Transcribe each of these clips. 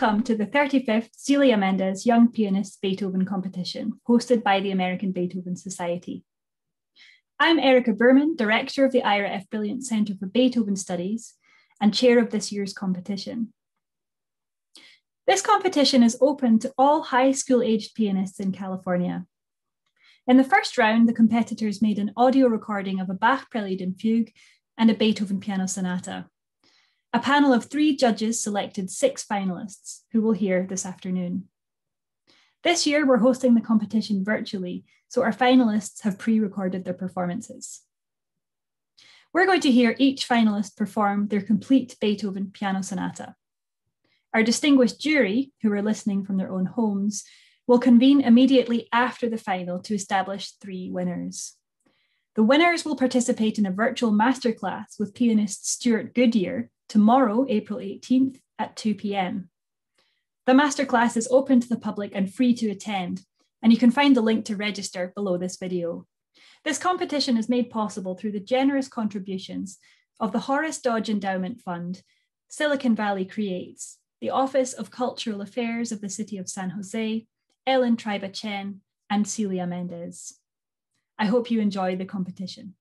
Welcome to the 35th Celia Mendez Young Pianists Beethoven competition, hosted by the American Beethoven Society. I'm Erica Berman, Director of the Ira F. Brilliant Center for Beethoven Studies and Chair of this year's competition. This competition is open to all high school aged pianists in California. In the first round, the competitors made an audio recording of a Bach Prelude and Fugue and a Beethoven Piano Sonata. A panel of three judges selected six finalists, who we'll hear this afternoon. This year, we're hosting the competition virtually, so our finalists have pre recorded their performances. We're going to hear each finalist perform their complete Beethoven piano sonata. Our distinguished jury, who are listening from their own homes, will convene immediately after the final to establish three winners. The winners will participate in a virtual masterclass with pianist Stewart Goodyear, tomorrow, April 18th at 2 p.m. The masterclass is open to the public and free to attend, and you can find the link to register below this video. This competition is made possible through the generous contributions of the Horace Dodge Endowment Fund, Silicon Valley Creates, the Office of Cultural Affairs of the City of San Jose, Ellen Triba Chen, and Celia Mendez. I hope you enjoy the competition.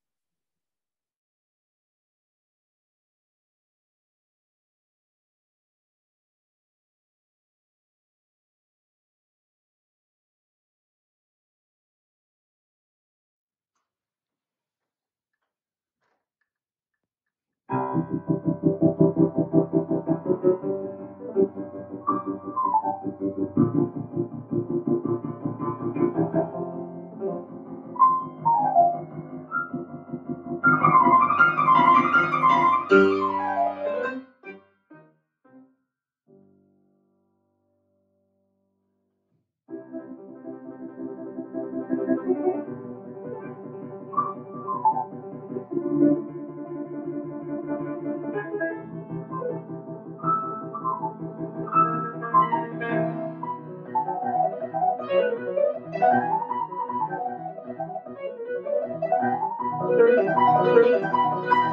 three, three.